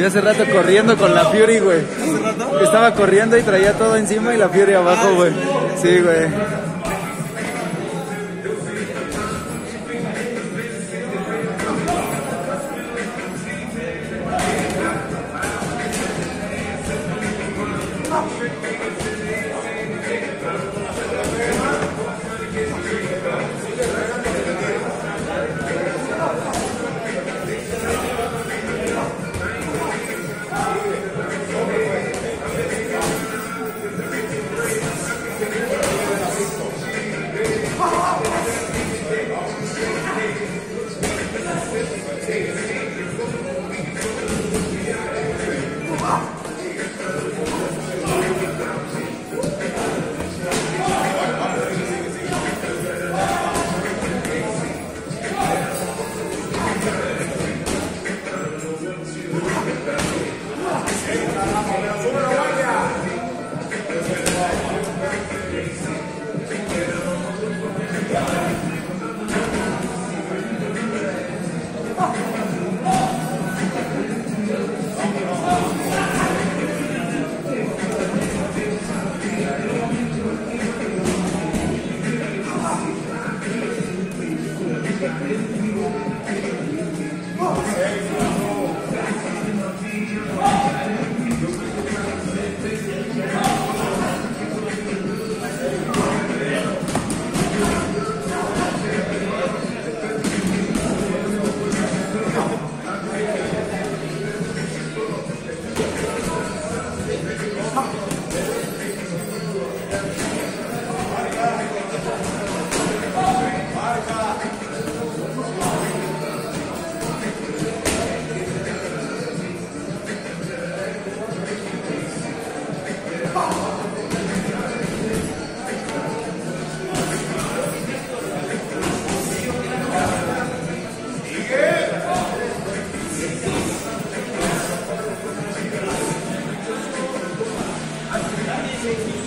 y hace rato corriendo con la Fury, güey. Estaba corriendo y traía todo encima y la Fury abajo, güey. Sí, güey. 60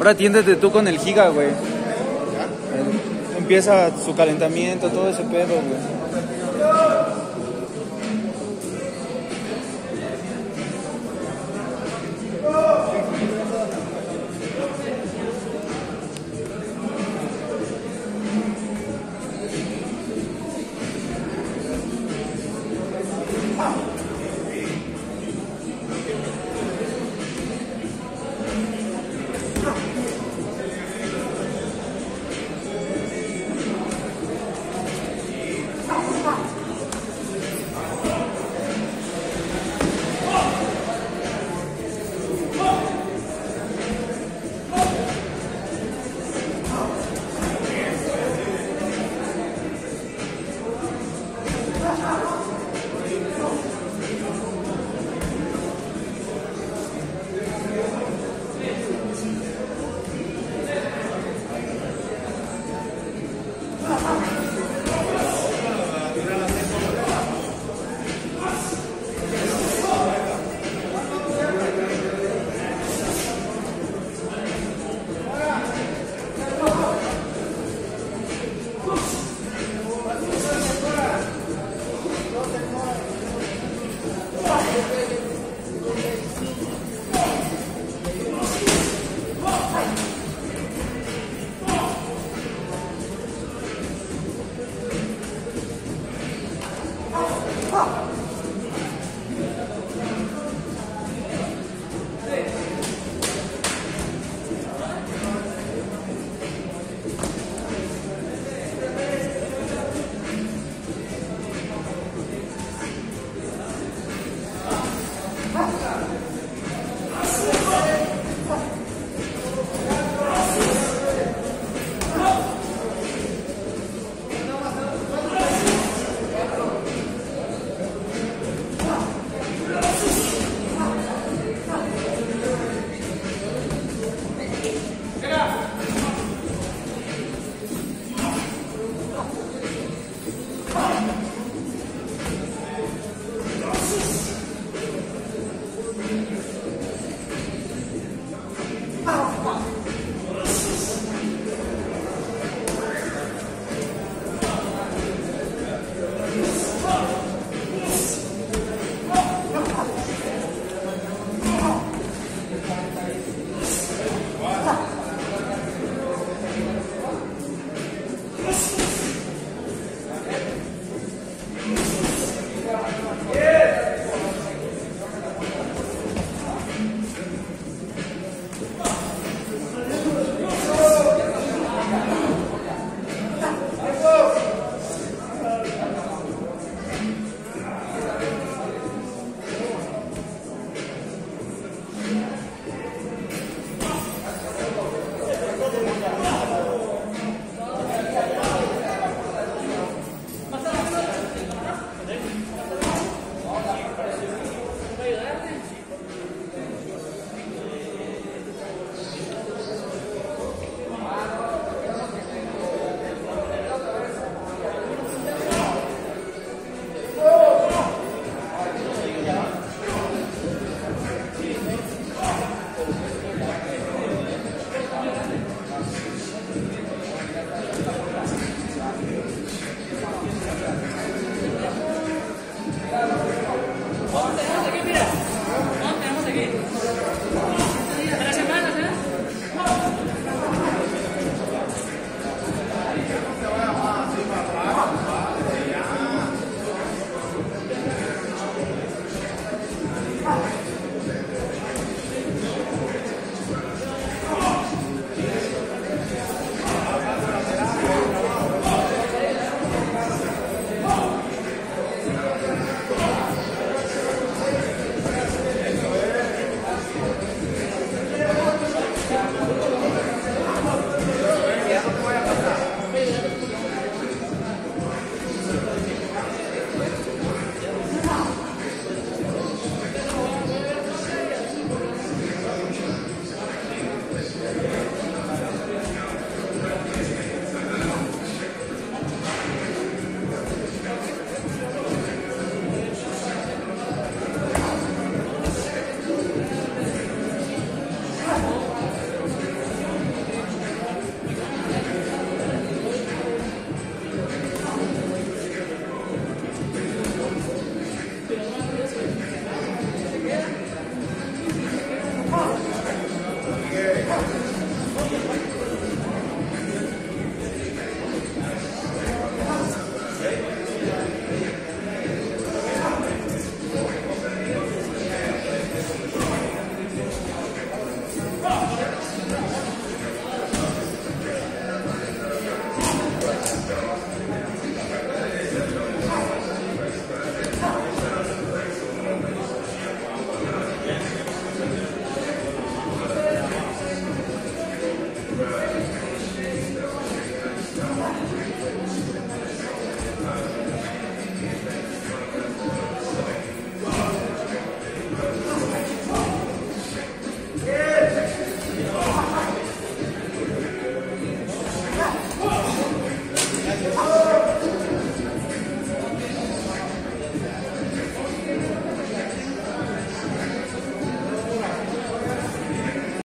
Ahora atiéndete tú con el giga, güey. Empieza su calentamiento, todo ese pedo, güey.